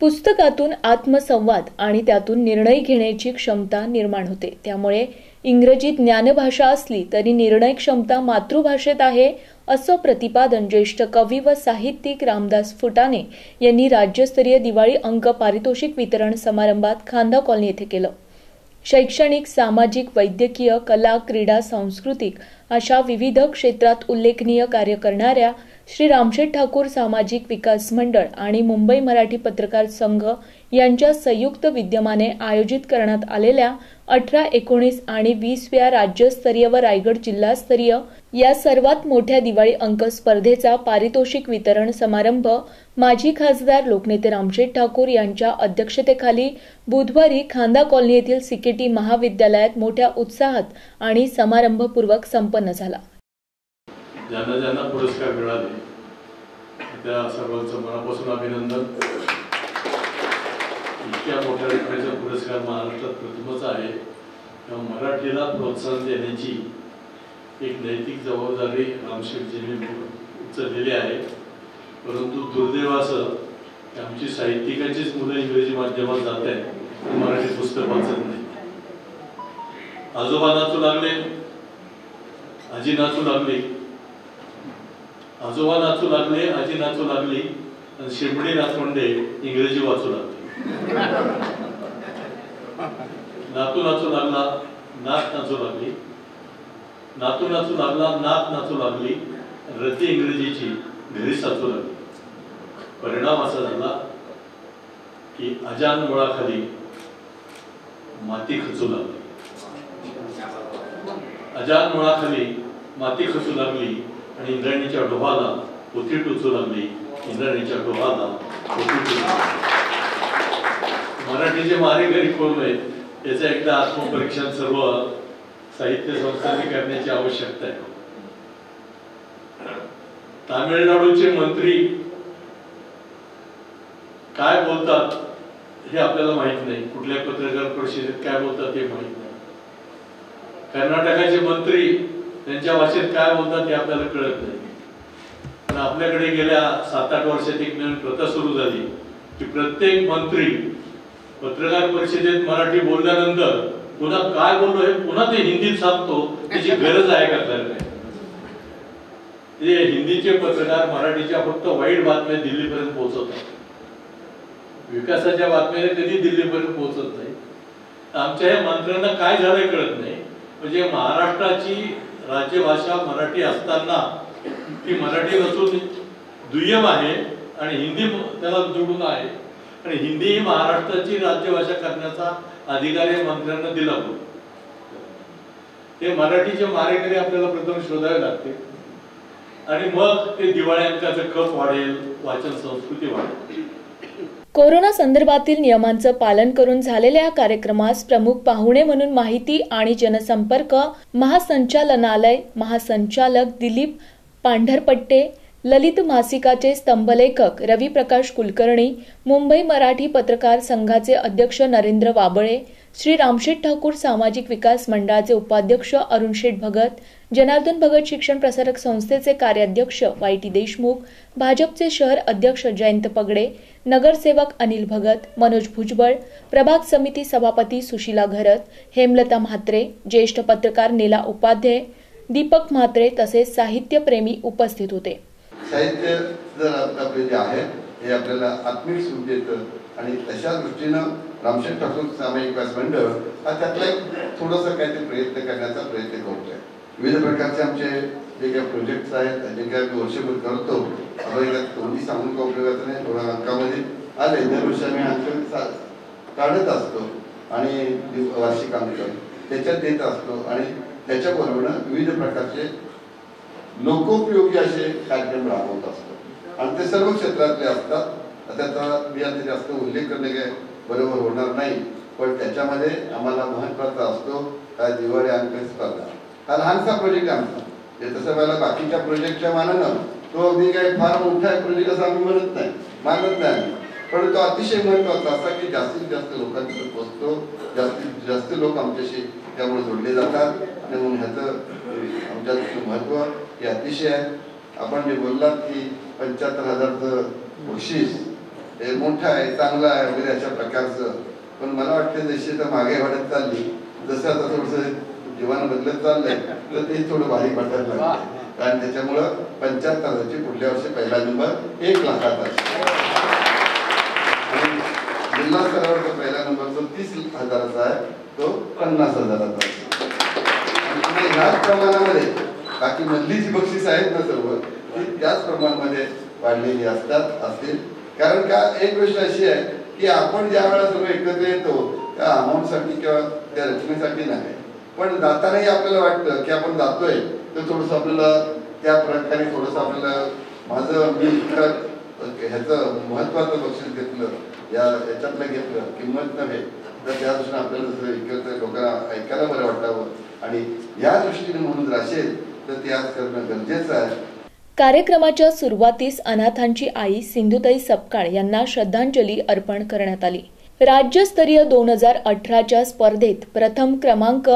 पुस्तकातून आत्मसंवाद आणि त्यातून निर्णय घेण्याची क्षमता निर्माण होते. त्यामुळे इंग्रजी ज्ञानभाषा असली तरी निर्णय क्षमता मातृभाषेत आहे असं प्रतिपादन ज्येष्ठ कवी व साहित्यिक रामदास फुटाणे यांनी राज्यस्तरीय दिवाळी अंक पारितोषिक वितरण समारंभात खांदा कॉलनी येथे केलं. शैक्षणिक सामाजिक वैद्यकीय कला क्रीडा सांस्कृतिक अशा विविध क्षेत्रात उल्लेखनीय कार्य करणाऱ्या श्री रामशेठ ठाकूर सामाजिक विकास मंडळ आणि मुंबई मराठी पत्रकार संघ यांच्या संयुक्त विद्यमाने आयोजित करण्यात आलेल्या अठरा एकोणीस आणि वीसव्या राज्यस्तरीय व रायगड जिल्हास्तरीय या सर्वात मोठ्या दिवाळी अंक स्पर्धेचा पारितोषिक वितरण समारंभ माजी खासदार लोकनेते रामशेठ ठाकूर यांच्या अध्यक्षतेखाली बुधवारी खांदा कॉलनी येथील सिकेटी महाविद्यालयात मोठ्या उत्साहात आणि समारंभपूर्वक संपन्न झाला. ज्यांना ज्यांना पुरस्कार मिळाले त्या सर्वांचं मनापासून अभिनंदन. इतक्या मोठ्या रकमेचा पुरस्कार महाराष्ट्रात प्रथमच आहे. तेव्हा मराठीला प्रोत्साहन देण्याची एक नैतिक जबाबदारी रामशेठजींनी उचललेली आहे. परंतु दुर्दैव असं की आमची साहित्यिकांचीच मुलं इंग्रजी माध्यमात जात आहेत मराठी पुस्तक वाचत नाही आजोबा नाचू लागले आजी नाचू लागली आजोबा नाचू लागले आजी नाचू लागली आणि शिंबडी नाचवंडे इंग्रजी वाचू लागले. नातू नाचू लागला नात नाचू लागली. नातू नाचू लागला नात नाचू लागली. रती इंग्रजीची घरी साचू लागली. परिणाम असा झाला की अजान मुळाखाली माती खचू लागली. अजान मुळाखाली माती खचू लागली आणि इंद्राणीच्या डोहाला पोथी टोचू लागली. इंद्राणीच्या डोहाला पोथी टोचू लागली. मराठीचे मारेकरी कोण आहेत याचं एकदा आत्मपरीक्षण सर्व साहित्य संस्थांनी करण्याची आवश्यकता आहे. तामिळनाडूचे मंत्री काय बोलतात हे आपल्याला माहीत नाही. कुठल्या पत्रकार परिषदेत काय बोलतात हे माहीत नाही. कर्नाटकाचे मंत्री त्यांच्या भाषेत काय बोलतात हे आपल्याला कळत नाही. पण आपल्याकडे गेल्या सात आठ वर्षात एक नवीन प्रथा सुरू झाली की प्रत्येक मंत्री पत्रकार परिषदेत मराठी बोलल्यानंतर पुन्हा काय बोललो हे पुन्हा ते हिंदीत सांगतो त्याची गरज आहे का तर ते हिंदीचे पत्रकार मराठीच्या फक्त वाईट बातम्या दिल्लीपर्यंत पोहोचवतात. विकासाच्या बातम्या कधी दिल्लीपर्यंत पोहोचत नाही. आमच्या या मंत्र्यांना काय झालंय कळत नाही. म्हणजे महाराष्ट्राची राज्यभाषा मराठी असताना ती मराठी नसून दुय्यम आहे आणि हिंदी त्याला जोडून आहे. आणि हिंदी ही महाराष्ट्राची राज्यभाषा करण्याचा अधिकार या मंत्र्यांना दिला होतो. ते मराठीचे मारेकरी आपल्याला प्रथम शोधावे लागते आणि मग ते दिवाळी अंकाचं खप वाढेल वाचन संस्कृती वाढेल. कोरोना संदर्भातील नियमांचं पालन करून झालेल्या या कार्यक्रमास प्रमुख पाहुणे म्हणून माहिती आणि जनसंपर्क महासंचालनालय महासंचालक दिलीप पांढरपट्टे ललित मासिकाचे स्तंभलेखक रवी प्रकाश कुलकर्णी मुंबई मराठी पत्रकार संघाचे अध्यक्ष नरेंद्र वाबळे श्री रामशेठ ठाकूर सामाजिक विकास मंडळाचे उपाध्यक्ष अरुण शेठ भगत जनार्दन भगत शिक्षण प्रसारक संस्थेचे कार्याध्यक्ष वाय टी देशमुख भाजपचे शहर अध्यक्ष जयंत पगडे नगरसेवक अनिल भगत मनोज भुजबळ प्रभाग समिती सभापती सुशीला घरत हेमलता म्हात्रे ज्येष्ठ पत्रकार नीला उपाध्याय दीपक म्हात्रे तसेच साहित्यप्रेमी उपस्थित होते. साहित्य जर आपले जे आहे हे आपल्याला आत्मिक सुख देतं आणि तशा दृष्टीनं रामशेठ ठाकूर सामाजिक विकास मंडळ हा त्यातला एक थोडंसं काहीतरी प्रयत्न करण्याचा प्रयत्न करतोय. विविध प्रकारचे आमचे जे काही प्रोजेक्ट्स आहेत जे काही आम्ही वर्षभर करतो आपल्याला तोंडी सांगून का उपयोगाचं नाही थोड्या अंकामध्ये आले दरवर्षी आम्ही अंक काढत असतो आणि वार्षिक अंक त्याच्यात देत असतो आणि त्याच्याबरोबर विविध प्रकारचे लोकोपयोगी असे कार्यक्रम राबवत असतो आणि ते सर्व क्षेत्रातले असतात. त्याचा मी आता जास्त उल्लेख करणे काय बरोबर होणार नाही. पण त्याच्यामध्ये आम्हाला महत्त्वाचा असतो काय दिवाळी अंक स्पर्धा. हा लहानसा प्रोजेक्ट आहे आमचा. ते तसं मला बाकीच्या प्रोजेक्टच्या मानानं तो अगदी काही फार मोठा प्रोजेक्ट असं आम्ही म्हणत नाही. मानत नाही आम्ही. पण तो अतिशय महत्त्वाचा असा की जास्तीत जास्त लोकांपर्यंत पोहोचतो जास्तीत जास्त लोक आमच्याशी त्यामुळे जोडले जातात. म्हणून ह्याचं आमच्या महत्त्व हे अतिशय आहे. आपण जे बोललात की पंच्याहत्तर हजारचं बक्षीस हे मोठं आहे चांगलं आहे वगैरे अशा प्रकारचं. पण मला वाटतं जशी तर मागे वाढत चालली जसं आता थोडंसं जीवन बदलत चाललंय तर ते थोडं बारीक वाटायला लागलं कारण त्याच्यामुळं पंच्याहत्तर हजारची पुढल्या वर्षी पहिला नंबर एक लाखाचा जिल्हा स्तरावरचा पहिला नंबर तीस हजाराचा आहे. तो पन्नास हजाराचा आणि ह्याच प्रमाणामध्ये बाकी मधली जी बक्षीस आहेत ना सर्व ती त्याच प्रमाणामध्ये वाढलेली असतात असतील. कारण का एक गोष्ट अशी आहे की आपण ज्या वेळेला सर्व एकत्र येतो त्या अमाऊंटसाठी किंवा त्या रचनेसाठी नाही. पण जातानाही आपल्याला वाटतं की आपण जातोय तर थोडंसं आपल्याला त्या प्रकारे थोडंसं आपल्याला माझं मी ह्याचं महत्वाचं बक्षीस घेतलं या याच्यातलं घेतलं किंमत नव्हे. तर त्या दृष्टीने आपल्याला जर एकत्र लोकांना ऐकायला बरं वाटावं. आणि या दृष्टीने म्हणून जर असेल तर ते आज करणं गरजेचं आहे. कार्यक्रमाच्या सुरुवातीस अनाथांची आई सिंधुताई सपकाळ यांना श्रद्धांजली अर्पण करण्यात आली. राज्यस्तरीय दोन हजार अठराच्या स्पर्धेत प्रथम क्रमांक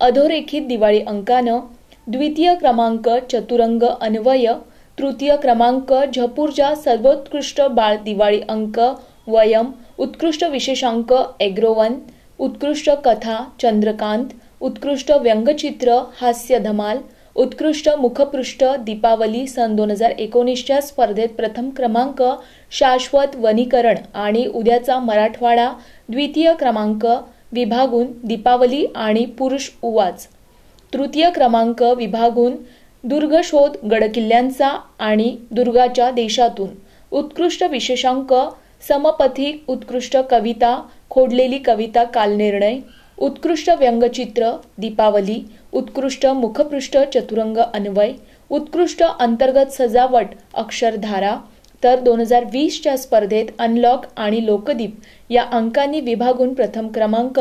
अधोरेखित दिवाळी अंकानं द्वितीय क्रमांक चतुरंग अन्वय तृतीय क्रमांक झपूरच्या सर्वोत्कृष्ट बाळ दिवाळी अंक वयम उत्कृष्ट विशेषांक एग्रोवन उत्कृष्ट कथा चंद्रकांत उत्कृष्ट व्यंगचित्र हास्य धमाल उत्कृष्ट मुखपृष्ठ दीपावली सन दोन हजार एकोणीसच्या स्पर्धेत प्रथम क्रमांक शाश्वत वनीकरण आणि उद्याचा मराठवाडा द्वितीय क्रमांक विभागून दीपावली आणि पुरुष उवाच. तृतीय क्रमांक विभागून दुर्गशोध गडकिल्ल्यांचा आणि दुर्गाच्या देशातून. उत्कृष्ट विशेषांक समपथिक उत्कृष्ट कविता खोडलेली कविता कालनिर्णय उत्कृष्ट व्यंगचित्र दीपावली उत्कृष्ट मुखपृष्ठ चतुरंग अन्वय उत्कृष्ट अंतर्गत सजावट अक्षरधारा तर दोन हजार वीसच्या स्पर्धेत अनलॉक आणि लोकदीप या अंकांनी विभागून प्रथम क्रमांक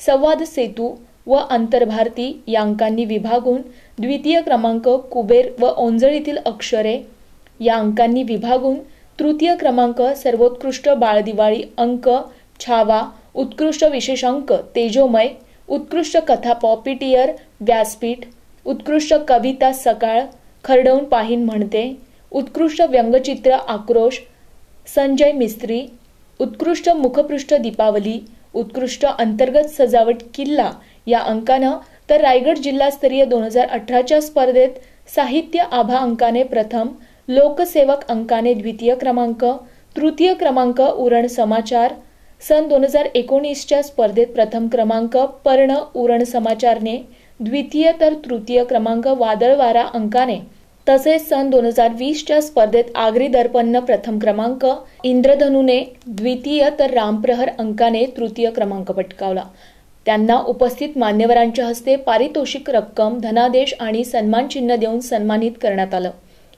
संवाद सेतू व आंतरभारती या अंकांनी विभागून द्वितीय क्रमांक कुबेर व ओंजळीतील अक्षरे या अंकांनी विभागून तृतीय क्रमांक सर्वोत्कृष्ट बाळदिवाळी अंक छावा उत्कृष्ट विशेषांक तेजोमय उत्कृष्ट कथा पॉपिटियर व्यासपीठ उत्कृष्ट कविता सकाळ खरडवून पाहीन म्हणते उत्कृष्ट व्यंगचित्र आक्रोश संजय मिस्त्री उत्कृष्ट मुखपृष्ठ दीपावली उत्कृष्ट अंतर्गत सजावट किल्ला या अंकानं तर रायगड जिल्हास्तरीय दोन हजार अठराच्या स्पर्धेत साहित्य आभा अंकाने प्रथम लोकसेवक अंकाने द्वितीय क्रमांक तृतीय क्रमांक उरण समाचार. सन दोन हजार एकोणीसच्या स्पर्धेत प्रथम क्रमांक पर्ण उरण समाचारने द्वितीय तर तृतीय क्रमांक वादळवारा अंकाने. तसेच सन दोन हजार वीसच्या स्पर्धेत आगरी दर्पणनं प्रथम क्रमांक इंद्रधनुने द्वितीय तर रामप्रहर अंकाने तृतीय क्रमांक पटकावला. त्यांना उपस्थित मान्यवरांच्या हस्ते पारितोषिक रक्कम धनादेश आणि सन्मानचिन्ह देऊन सन्मानित करण्यात आलं.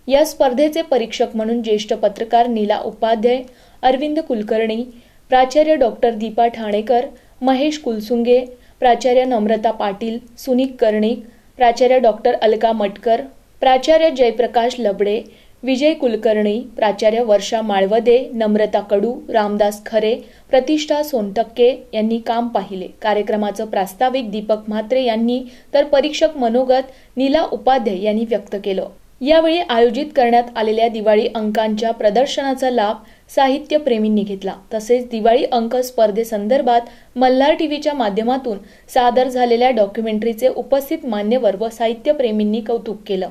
या स्पर्धेचे परीक्षक म्हणून ज्येष्ठ पत्रकार नीला उपाध्याय अरविंद कुलकर्णी प्राचार्य डॉक्टर दीपा ठाणेकर महेश कुलसुंगे प्राचार्य नम्रता पाटील सुनीक कर्णिक प्राचार्य डॉक्टर अलका मटकर प्राचार्य जयप्रकाश लबडे विजय कुलकर्णी प्राचार्य वर्षा माळवदे नम्रता कडू रामदास खरे प्रतिष्ठा सोनटक्के यांनी काम पाहिले. कार्यक्रमाचं प्रास्ताविक दीपक म्हात्रे यांनी तर परीक्षक मनोगत नीला उपाध्याय यांनी व्यक्त केलं. यावेळी आयोजित करण्यात आलेल्या दिवाळी अंकांच्या प्रदर्शनाचा लाभ साहित्यप्रेमींनी घेतला. तसेच दिवाळी अंक स्पर्धेसंदर्भात मल्हार टीव्हीच्या माध्यमातून सादर झालेल्या डॉक्युमेंटरीचे उपस्थित मान्यवर व साहित्यप्रेमींनी कौतुक केलं.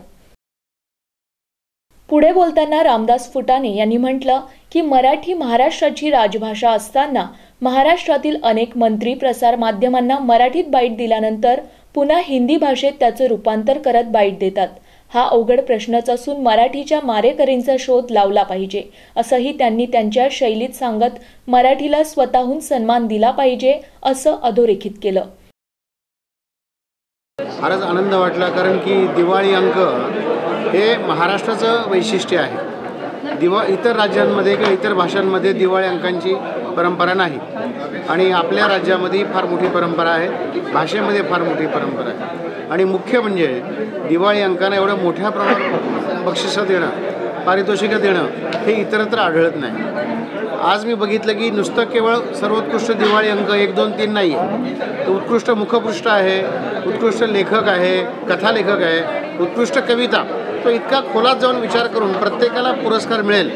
पुढे बोलताना रामदास फुटाणे यांनी म्हटलं की मराठी महाराष्ट्राची राजभाषा असताना महाराष्ट्रातील अनेक मंत्री प्रसार माध्यमांना मराठीत बाईट दिल्यानंतर पुन्हा हिंदी भाषेत त्याचं रूपांतर करत बाईट देतात. हा अवघड प्रश्नच असून मराठीच्या मारेकरींचा शोध लावला पाहिजे असंही त्यांनी त्यांच्या शैलीत सांगत मराठीला स्वतःहून सन्मान दिला पाहिजे असं अधोरेखित केलं. फारच आनंद वाटला कारण की दिवाळी अंक हे महाराष्ट्राचं वैशिष्ट्य आहे. दिवा इतर राज्यांमध्ये किंवा इतर भाषांमध्ये दिवाळी अंकांची परंपरा नाही. आणि आपल्या राज्यामध्ये फार मोठी परंपरा आहे. भाषेमध्ये फार मोठी परंपरा आहे. आणि मुख्य म्हणजे दिवाळी अंकांना एवढ्या मोठ्या प्रमाणात बक्षिसं देणं पारितोषिकं देणं हे इतरत्र आढळत नाही. आज मी बघितलं की नुसतं केवळ सर्वोत्कृष्ट दिवाळी अंक एक दोन तीन नाही आहे उत्कृष्ट मुखपृष्ठ आहे उत्कृष्ट लेखक आहे कथालेखक आहे उत्कृष्ट कविता तो इतका खोलात जाऊन विचार करून प्रत्येकाला पुरस्कार मिळेल.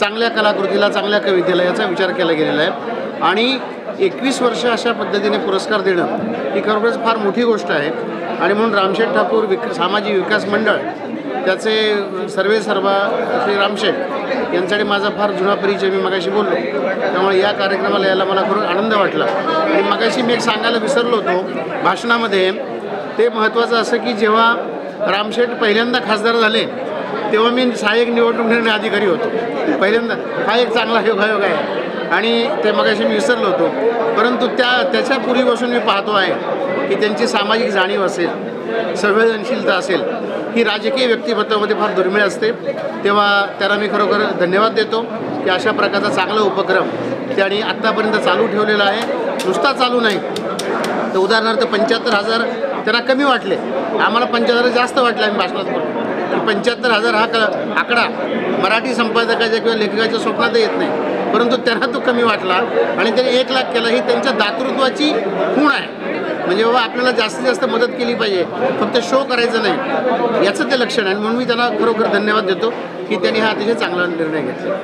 चांगल्या कलाकृतीला चांगल्या कवितेला याचा विचार केला गेलेला आहे. आणि एकवीस वर्ष अशा पद्धतीने पुरस्कार देणं ही खरोखरच फार मोठी गोष्ट आहे. आणि म्हणून रामशेठ ठाकूर विक सामाजिक विकास मंडळ त्याचे सर्वे सर्वा श्री रामशेठ यांच्याकडे माझा फार जुना परिचय मी मगाशी बोललो. त्यामुळे या कार्यक्रमाला यायला मला खरं आनंद वाटला. आणि मगाशी मी एक सांगायला विसरलो होतो भाषणामध्ये. ते महत्त्वाचं असं की जेव्हा रामशेठ पहिल्यांदा खासदार झाले तेव्हा मी सहाय्यक निवडणूक निर्णय अधिकारी होतो. पहिल्यांदा हा एक चांगला योगायोग आहे. आणि ते मगाशी मी विसरलो होतो. परंतु त्या त्याच्यापूर्वीपासून मी पाहतो आहे की त्यांची सामाजिक जाणीव असेल संवेदनशीलता असेल ही राजकीय व्यक्तिमत्वामध्ये फार दुर्मिळ असते. तेव्हा त्याला मी खरोखर धन्यवाद देतो की अशा प्रकारचा चांगला उपक्रम त्यांनी आत्तापर्यंत चालू ठेवलेला आहे. नुसता चालू नाही तर उदाहरणार्थ पंच्याहत्तर हजार त्यांना कमी वाटले. आम्हाला पंच्याहत्तर जास्त वाटले आम्ही भाषणात बोलतो तर पंच्याहत्तर हजार हा क आकडा मराठी संपादकाच्या किंवा लेखकाच्या स्वप्नात येत नाही. परंतु त्यांना तो कमी वाटला आणि त्यांनी एक लाख केला. ही त्यांच्या दातृत्वाची खूण आहे. म्हणजे बाबा आपल्याला जास्तीत जास्त मदत केली पाहिजे. फक्त शो करायचं नाही. याचं ते लक्षण आहे. म्हणून मी त्यांना खरोखर धन्यवाद देतो की त्यांनी हा अतिशय चांगला निर्णय घेतला.